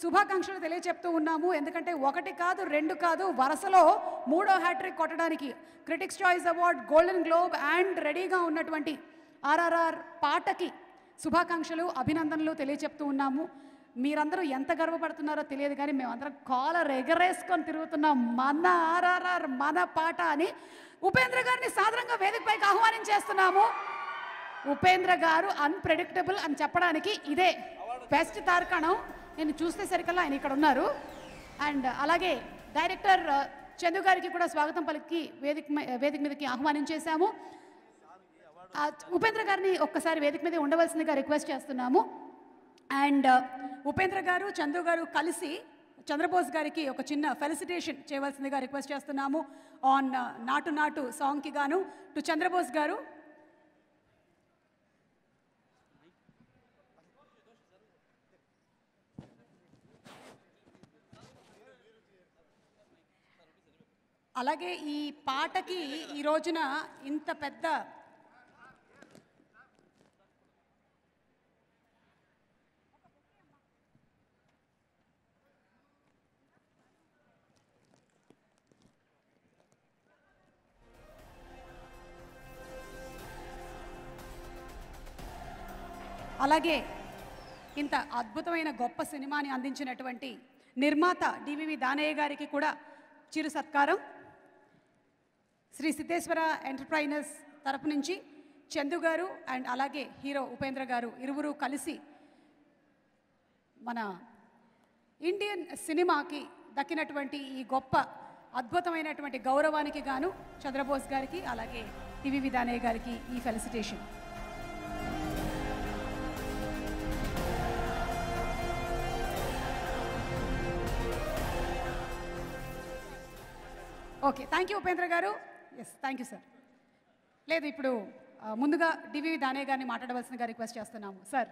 శుభాకాంక్షలు తెలియచెప్తూ ఉన్నాము. ఎందుకంటే ఒకటి కాదు రెండు కాదు వరుసలో మూడో హ్యాట్రిక్ కొట్టడానికి critics choice award golden globe and రెడీగా ఉన్నటువంటి ఆర్ఆర్ఆర్ పాటకి శుభాకాంక్షలు అభినందనలు తెలియచెప్తూ ఉన్నాము. మీరందరూ ఎంత గర్వపడుతున్నారో తెలియదు కానీ మేమందరం కాలర్ ఎగరేసుకొని తిరుగుతున్నాం. మన ఆర్ఆర్ఆర్ మన పాట అని ఉపేంద్ర గారిని సాధారణంగా వేదికపైకి ఆహ్వానించేస్తున్నాము ఉపేంద్ర గారు అన్ప్రెడిక్టబుల్ అని చెప్పడానికి ఇదే. బెస్ట్ తార్కణం నేను చూస్తే సరికల్లా ఆయన ఇక్కడ ఉన్నారు. అండ్ అలాగే డైరెక్టర్ uh, చందు గారికి కూడా స్వాగతం పలికి వేదిక uh, వేదిక మీదకి ఆహ్వానించేశాము. Uh, ఉపేంద్ర గారిని ఒక్కసారి వేదిక మీద ఉండవలసిందిగా రిక్వెస్ట్ చేస్తున్నాము. అండ్ ఉపేంద్ర గారు చందు గారు కలిసి చంద్రబోస్ గారికి ఒక చిన్న ఫెలిసిటేషన్ చేయవలసిందిగా రిక్వెస్ట్ చేస్తున్నాము ఆన్ నాటు నాటు సాంగ్కి గాను. టు చంద్రబోస్ గారు అలాగే ఈ పాటకి ఈ రోజున ఇంత పెద్ద అలాగే ఇంత అద్భుతమైన గొప్ప సినిమాని అందించినటువంటి నిర్మాత డివివి దానయ్య గారికి కూడా చిరు సత్కారం. శ్రీ సిద్ధేశ్వర ఎంటర్ప్రైనర్స్ తరపు నుంచి చందు గారు అండ్ అలాగే హీరో ఉపేంద్ర గారు ఇరువురు కలిసి మన ఇండియన్ సినిమాకి దక్కినటువంటి ఈ గొప్ప అద్భుతమైనటువంటి గౌరవానికి గాను చంద్రబోస్ గారికి అలాగే టివి విధానయ్య గారికి ఈ felicitation okay thank you Upendra గారు. ఎస్ థ్యాంక్ యూ సార్ లేదు ఇప్పుడు ముందుగా డివి దానే గారిని మాట్లాడవలసిందిగా రిక్వెస్ట్ చేస్తున్నాము. సార్